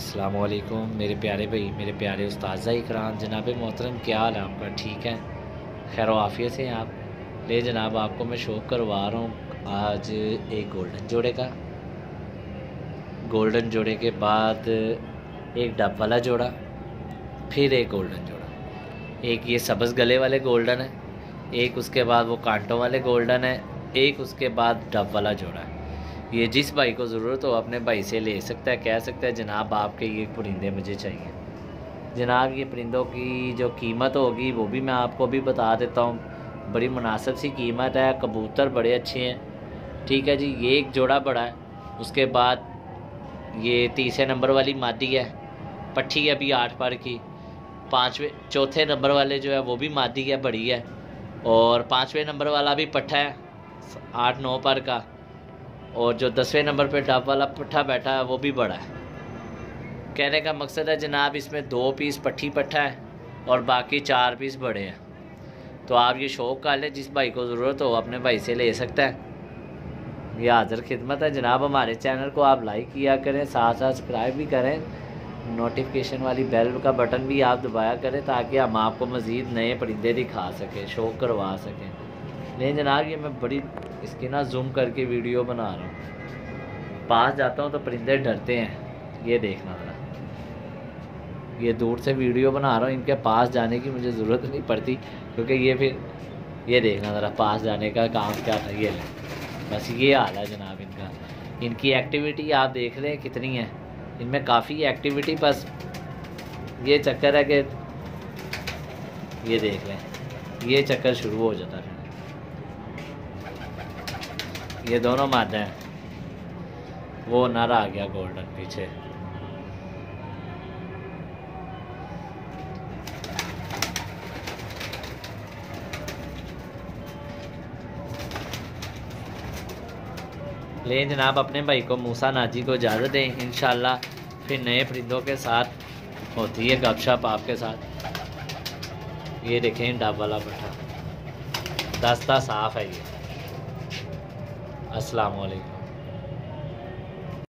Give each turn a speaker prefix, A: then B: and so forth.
A: السلام علیکم، میرے پیارے بھائی، میرے پیارے استاذہ اکرام، جناب محترم، کیا حال ہے آپ کا؟ ٹھیک ہے خیر و عافیت ہیں آپ؟ لے جناب، آپ کو میں شوق کروا رہا ہوں آج ایک گولڈن جوڑے کا۔ گولڈن جوڑے کے بعد ایک ڈب والا جوڑا، پھر ایک گولڈن جوڑا۔ ایک یہ سبز گلے والے گولڈن ہے ایک اس کے بعد وہ کانٹوں والے گولڈن ہے ایک اس کے بعد ڈب والا جوڑا ہے۔ یہ جس بھائی کو ضرورت ہو، اپنے بھائی سے لے سکتا ہے، کہہ سکتا ہے، جناب، آپ کے یہ پرندے مجھے چاہیے۔ جناب، یہ پرندوں کی جو قیمت ہوگی، وہ بھی میں آپ کو بھی بتا دیتا ہوں۔ بڑی مناسب سی قیمت ہے، کبوتر بڑے اچھے ہیں۔ ٹھیک ہے جی یہ ایک جوڑا بڑا ہے۔ اس کے بعد یہ تیسرے نمبر والی مادی ہے، پٹھی ہے ابھی آٹھ پر کی۔ پانچویں، چوتھے نمبر والے جو ہے، وہ بھی مادی ہے، بڑی ہے۔ اور پانچویں نمبر والا بھی پٹھا ہے، آٹھ، نو پر کا۔ اور جو دسویں نمبر پہ ڈب والا پٹھا بیٹھا ہے، وہ بھی بڑا ہے۔ کہنے کا مقصد ہے، جناب، اس میں دو پیس پٹھی پٹھا ہے اور باقی چار پیس بڑے ہیں۔ تو آپ یہ شوق کر لیں، جس بھائی کو ضرورت ہو اپنے بھائی سے لے سکتا ہے۔ یہ حاضر خدمت ہے۔ جناب، ہمارے چینل کو آپ لائک کیا کریں، ساتھ ساتھ سبسکرائب بھی کریں۔ نوٹیفکیشن والی بیل کا بٹن بھی آپ دبایا کریں تاکہ ہم آپ کو مزید نئے پرندے دکھا سکیں شوق کروا سکیں۔ نہیں جناب، یہ میں بڑی اس کی نا زوم کر کے ویڈیو بنا رہا ہوں۔ پاس جاتا ہوں تو پرندے ڈرتے ہیں۔ یہ دیکھنا ذرا۔ یہ دور سے ویڈیو بنا رہا ہوں، ان کے پاس جانے کی مجھے ضرورت نہیں پڑتی، کیونکہ یہ پھر یہ دیکھنا ذرا پاس جانے کا کام کیا تھا، یہ لیں۔ بس یہ حال ہے جناب ان کا۔ ان کی ایکٹیویٹی آپ دیکھ لیں کتنی ہے ان میں کافی ایکٹیویٹی بس یہ چکر ہے کہ یہ دیکھ لیں۔ یہ چکر شروع ہو جاتا ہے۔ یہ دونوں مادہ ہیں۔ وہ نر آ گیا گولڈن پیچھے۔ لیں جناب، اپنے بھائی کو موسا ناجی کو اجازت دیں، انشاءاللہ پھر نئے پرندوں کے ساتھ ہوتی ہے گپ شپ آپ کے ساتھ۔ یہ دیکھیں ڈب والا بٹھا دستہ صاف ہے یہ۔ السلام علیکم۔